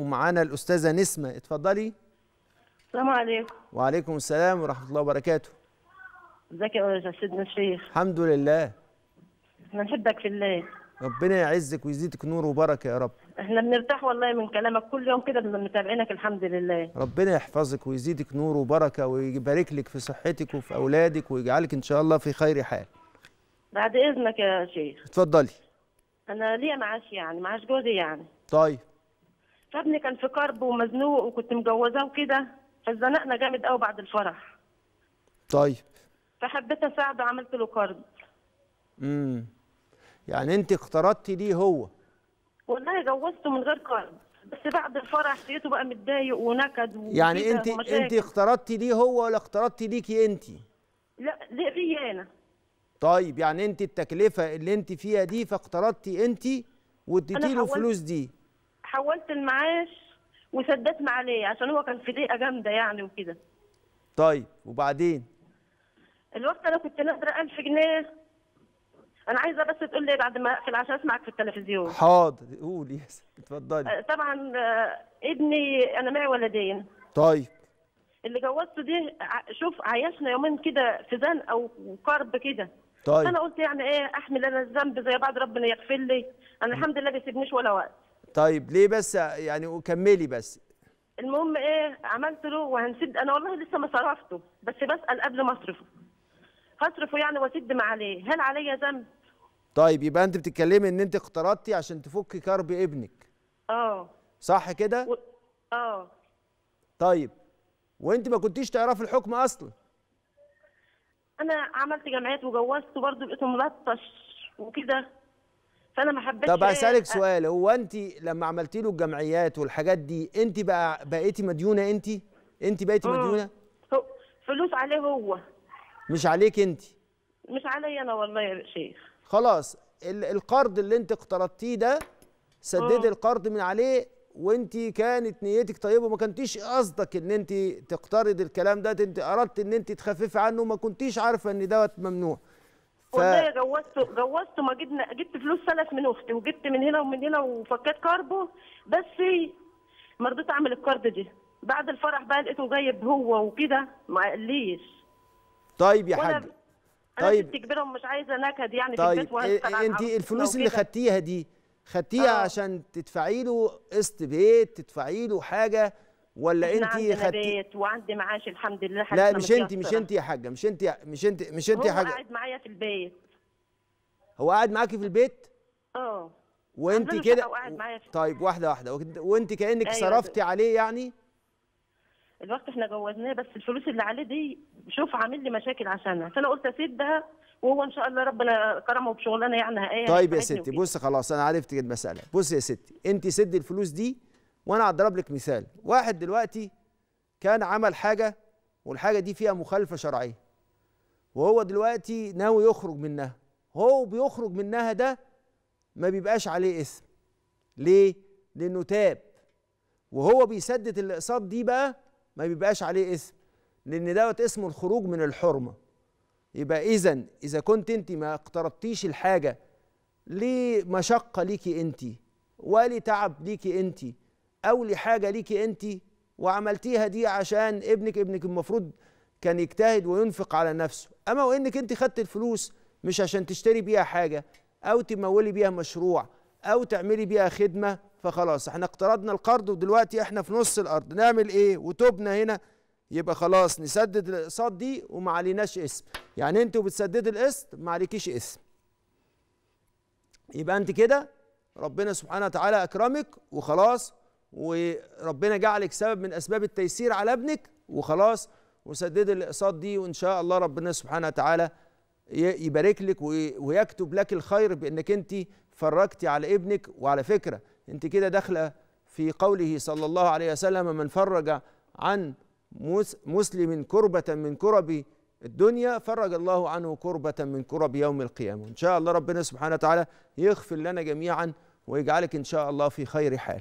ومعانا الأستاذة نسمة. اتفضلي. السلام عليكم. وعليكم السلام ورحمة الله وبركاته. ازيك يا سيدنا الشيخ؟ الحمد لله. إحنا نحبك في الله. ربنا يعزك ويزيدك نور وبركة يا رب. إحنا بنرتاح والله من كلامك كل يوم كده متابعينك الحمد لله. ربنا يحفظك ويزيدك نور وبركة ويبارك لك في صحتك وفي أولادك ويجعلك إن شاء الله في خير حال. بعد إذنك يا شيخ. اتفضلي. أنا ليا معاش يعني معاش جوزي يعني. طيب. فابني كان في كرب ومزنوق وكنت مجوزاه وكده فاتزنقنا جامد قوي بعد الفرح. طيب. فحبيت أساعده عملت له كرب امم يعني أنت اقترضتي ليه هو؟ والله جوزته من غير كرب بس بعد الفرح لقيته بقى متضايق ونكد يعني انت ومشاكل. أنت اقترضتي ليه هو ولا اقترضتي ليكي أنت؟ لا ليه فيا أنا. طيب يعني أنت التكلفة اللي أنت فيها دي فاقترضتي أنت واديتي له الفلوس دي. حولت المعاش وسددت عليه عشان هو كان في ضيقه جامدة يعني وكده. طيب وبعدين؟ الوقت أنا كنت نادرة 1000 جنيه. أنا عايزة بس تقول لي بعد ما أقفل عشان أسمعك في التلفزيون. حاضر قولي يا ست اتفضلي. آه، طبعا آه، ابني أنا معي ولدين. طيب. اللي جوزته دي شوف عايشنا يومين كده في زنقه وكرب كده. طيب. أنا قلت يعني إيه أحمل أنا الذنب زي بعض ربنا يغفر لي. أنا الحمد لله بيسيبنيش ولا وقت. طيب ليه بس؟ يعني كملي بس. المهم إيه عملت له وهنسد أنا والله لسه ما صرفته بس بسأل قبل ما أصرفه. هصرفه يعني وأسد ما عليه. هل عليا ذنب؟ طيب يبقى أنت بتتكلمي إن أنت اقترضتي عشان تفكي كرب ابنك. آه. صح كده؟ و... آه. طيب وأنت ما كنتيش تعرفي الحكم أصلا؟ أنا عملت جمعيات وجوزته برضه لقيته ملطش وكده. فأنا ما حبيتش طب أ- سؤال هو أنت لما عملتي له الجمعيات والحاجات دي أنت بقى بقيتي مديونة أنت؟ أنت بقيتي. مديونة؟ هو- فلوس عليه هو. مش عليك أنت. مش عليا أنا والله يا شيخ. خلاص ال- القرض اللي أنت اقترضتيه ده سددي. القرض من عليه وأنت كانت نيتك طيبة وما كنتيش قصدك إن أنت تقترض الكلام ده أنت أردت إن أنت تخففي عنه وما كنتيش عارفة إن دوت ممنوع. ف... والله جوزته جوزته ما جبنا جبت فلوس سلف من أختي وجبت من هنا ومن هنا وفكيت كاربو بس ما رضيت أعمل الكارد دي بعد الفرح بقى لقيته جايب هو وكده ما قاليش طيب يا حاج طيب. ست كبيرة ومش عايزة نكد يعني في طيب البيت وهسأل عن انت عروستنا الفلوس اللي. خدتيها دي خدتيها آه. عشان تدفعي له قسط بيت تدفعي له حاجة ولا انت خدتي بيت وعندي معاش الحمد لله لا مش انت مش. انت يا حاجة مش انت مش انت مش انت هو يا حاجة. قاعد معايا في البيت. هو قاعد معاكي في البيت؟ آه. وانت كده طيب واحدة واحدة. وانت كأنك أيوة صرفتي عليه يعني؟ الوقت إحنا جوزناه بس الفلوس اللي عليه دي شوف عامل لي مشاكل عشانها. فأنا قلت اسدها وهو إن شاء الله ربنا كرمه بشغلانة يعني إيه طيب يا ستي وكده. بص خلاص أنا عرفت المساله بص يا ستي انت سدي الفلوس دي وأنا هضرب لك مثال. واحد دلوقتي كان عمل حاجة والحاجة دي فيها مخالفة شرعية. وهو دلوقتي ناوي يخرج منها. هو بيخرج منها ده ما بيبقاش عليه اسم. ليه؟ لأنه تاب. وهو بيسدد الإقساط دي بقى ما بيبقاش عليه اسم. لأن دوت اسمه الخروج من الحرمة. يبقى اذا إذا كنت أنت ما اقترضتيش الحاجة لمشقه ليكي أنت؟ ولتعب ليكي أنت؟ أو لحاجه ليكي انت وعملتيها دي عشان ابنك ابنك المفروض كان يجتهد وينفق على نفسه. أما وإنك انت خدت الفلوس مش عشان تشتري بيها حاجة أو تمولي بيها مشروع أو تعملي بيها خدمة فخلاص إحنا اقترضنا القرض ودلوقتي إحنا في نص الأرض. نعمل إيه؟ وتوبنا هنا يبقى خلاص نسدد الاقساط دي وما عليناش اسم. يعني أنتوا بتسددوا القسط ما عليكيش اسم. يبقى انت كده ربنا سبحانه وتعالى أكرمك وخلاص وربنا جعلك سبب من أسباب التيسير على ابنك وخلاص وسدد الاقساط دي وإن شاء الله ربنا سبحانه وتعالى يبارك لك وي- ويكتب لك الخير بإنك أنت فرجتي على ابنك. وعلى فكرة أنت كده داخلة في قوله صلى الله عليه وسلم من فرج عن مس- مسلم كربة من كرب الدنيا فرج الله عنه كربة من كرب يوم القيامة. إن شاء الله ربنا سبحانه وتعالى يغفر لنا جميعا ويجعلك إن شاء الله في خير حال.